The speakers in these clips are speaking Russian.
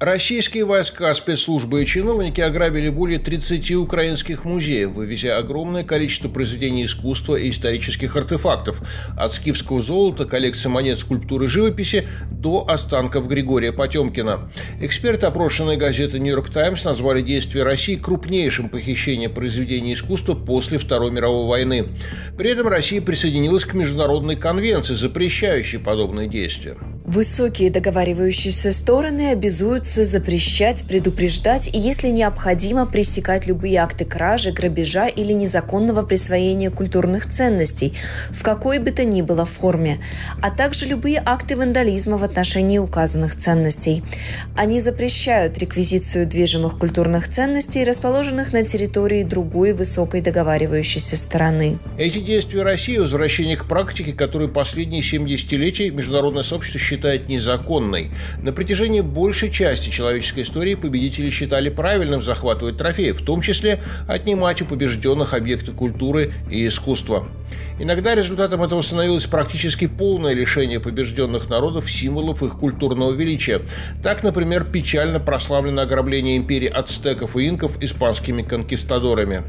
Российские войска, спецслужбы и чиновники ограбили более 30 украинских музеев, вывезя огромное количество произведений искусства и исторических артефактов, от скифского золота, коллекции монет, скульптуры живописи до останков Григория Потемкина. Эксперты, опрошенные газеты «Нью-Йорк Таймс», назвали действия России крупнейшим похищением произведений искусства после Второй мировой войны. При этом Россия присоединилась к международной конвенции, запрещающей подобные действия. Высокие договаривающиеся стороны обязуются запрещать, предупреждать и, если необходимо, пресекать любые акты кражи, грабежа или незаконного присвоения культурных ценностей в какой бы то ни было форме, а также любые акты вандализма в отношении указанных ценностей. Они запрещают реквизицию движимых культурных ценностей, расположенных на территории другой высокой договаривающейся стороны. Эти действия России – возвращение к практике, которую последние 70 десятилетий международное сообщество считает считает незаконной. На протяжении большей части человеческой истории победители считали правильным захватывать трофеи, в том числе отнимать у побежденных объекты культуры и искусства. Иногда результатом этого становилось практически полное лишение побежденных народов символов их культурного величия. Так, например, печально прославлено ограбление империи ацтеков и инков испанскими конкистадорами.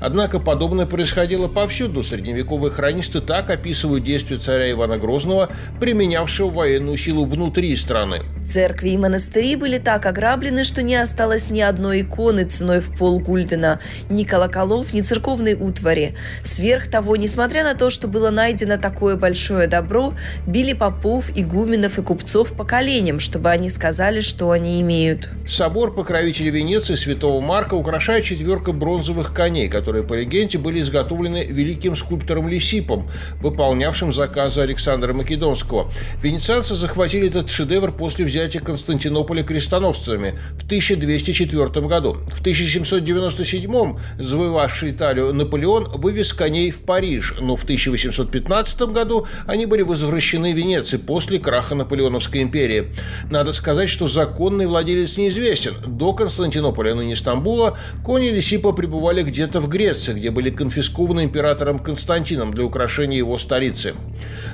Однако подобное происходило повсюду. Средневековые хронисты так описывают действия царя Ивана Грозного, применявшего военную военную силу внутри страны. Церкви и монастыри были так ограблены, что не осталось ни одной иконы ценой в пол гульдена, ни колоколов, ни церковной утвари. Сверх того, несмотря на то, что было найдено такое большое добро, били попов, игуменов и купцов по коленям, чтобы они сказали, что они имеют. Собор покровителя Венеции святого Марка украшает четверка бронзовых коней, которые, по легенде, были изготовлены великим скульптором Лисипом, выполнявшим заказы Александра Македонского. Венецианцы захватили этот шедевр после взятия Константинополя крестоносцами в 1204 году. В 1797 завоевавший Италию Наполеон вывез коней в Париж, но в 1815 году они были возвращены в Венеции после краха Наполеоновской империи. Надо сказать, что законный владелец неизвестен. До Константинополя, ныне Стамбула, кони Лисипа пребывали где-то в Греции, где были конфискованы императором Константином для украшения его столицы.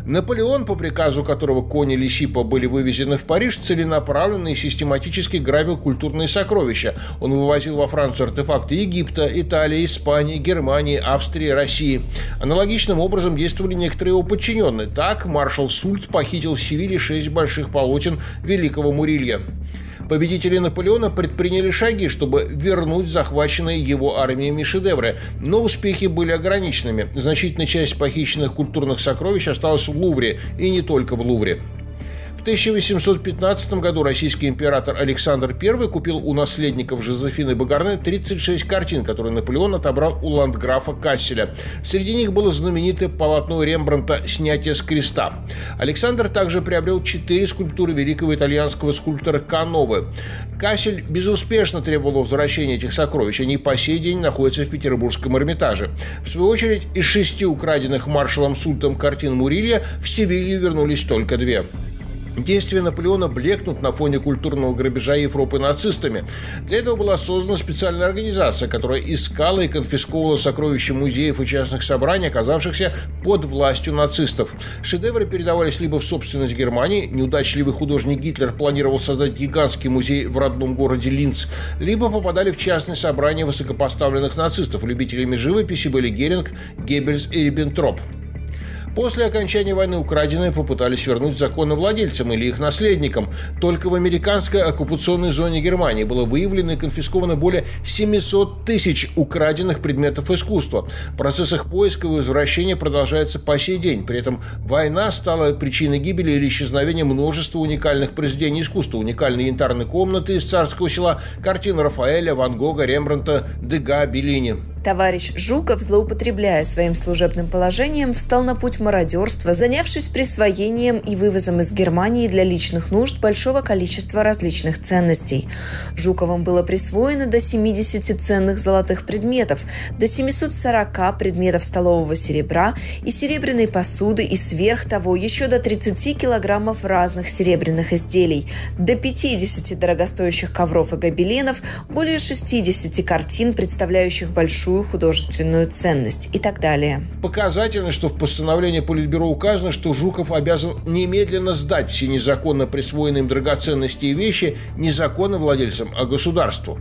Наполеон, по приказу которого кони Чипа были вывезены в Париж, целенаправленно и систематически грабил культурные сокровища. Он вывозил во Францию артефакты Египта, Италии, Испании, Германии, Австрии, России. Аналогичным образом действовали некоторые его подчиненные. Так маршал Сульт похитил в Севиле шесть больших полотен великого Мурилья. Победители Наполеона предприняли шаги, чтобы вернуть захваченные его армиями шедевры, но успехи были ограниченными. Значительная часть похищенных культурных сокровищ осталась в Лувре, и не только в Лувре. 1815 году российский император Александр I купил у наследников Жозефины Багарне 36 картин, которые Наполеон отобрал у ландграфа Касселя. Среди них было знаменитое полотно Рембранта «Снятие с креста». Александр также приобрел четыре скульптуры великого итальянского скульптора Кановы. Кассель безуспешно требовал возвращения этих сокровищ. Они по сей день находятся в Петербургском Эрмитаже. В свою очередь, из шести украденных маршалом Сультом картин Мурилья в Севилью вернулись только две. Действия Наполеона блекнут на фоне культурного грабежа Европы нацистами. Для этого была создана специальная организация, которая искала и конфисковывала сокровища музеев и частных собраний, оказавшихся под властью нацистов. Шедевры передавались либо в собственность Германии, неудачливый художник Гитлер планировал создать гигантский музей в родном городе Линц, либо попадали в частные собрания высокопоставленных нацистов. Любителями живописи были Геринг, Геббельс и Риббентроп. После окончания войны украденные попытались вернуть законовладельцам или их наследникам. Только в американской оккупационной зоне Германии было выявлено и конфисковано более 700 тысяч украденных предметов искусства. Процесс их поиска и возвращения продолжается по сей день. При этом война стала причиной гибели или исчезновения множества уникальных произведений искусства. Уникальные янтарные комнаты из царского села, картины Рафаэля, Ван Гога, Рембранта, Дега, Беллини. Товарищ Жуков, злоупотребляя своим служебным положением, встал на путь мародерства, занявшись присвоением и вывозом из Германии для личных нужд большого количества различных ценностей. Жуковым было присвоено до 70 ценных золотых предметов, до 740 предметов столового серебра и серебряной посуды и сверх того еще до 30 килограммов разных серебряных изделий, до 50 дорогостоящих ковров и гобеленов, более 60 картин, представляющих большую большую художественную ценность и так далее. Показательно, что в постановлении Политбюро указано, что Жуков обязан немедленно сдать все незаконно присвоенные им драгоценности и вещи незаконным владельцам, а государству.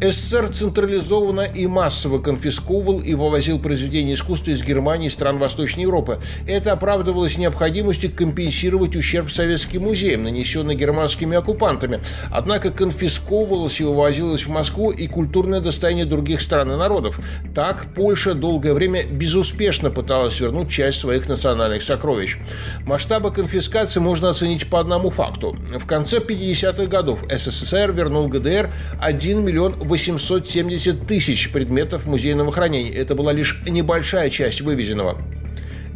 СССР централизованно и массово конфисковывал и вывозил произведения искусства из Германии и стран Восточной Европы. Это оправдывалось необходимостью компенсировать ущерб советским музеям, нанесенный германскими оккупантами. Однако конфисковывалось и вывозилось в Москву и культурное достояние других стран и народов. Так Польша долгое время безуспешно пыталась вернуть часть своих национальных сокровищ. Масштабы конфискации можно оценить по одному факту. В конце 50-х годов СССР вернул ГДР 1 миллион 870 тысяч предметов музейного хранения. Это была лишь небольшая часть вывезенного.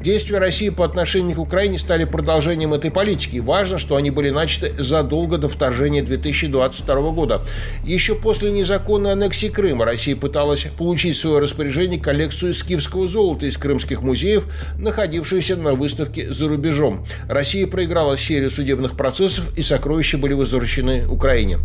Действия России по отношению к Украине стали продолжением этой политики. Важно, что они были начаты задолго до вторжения 2022 года. Еще после незаконной аннексии Крыма Россия пыталась получить в свое распоряжение коллекцию скифского золота из крымских музеев, находившуюся на выставке за рубежом. Россия проиграла серию судебных процессов, и сокровища были возвращены Украине.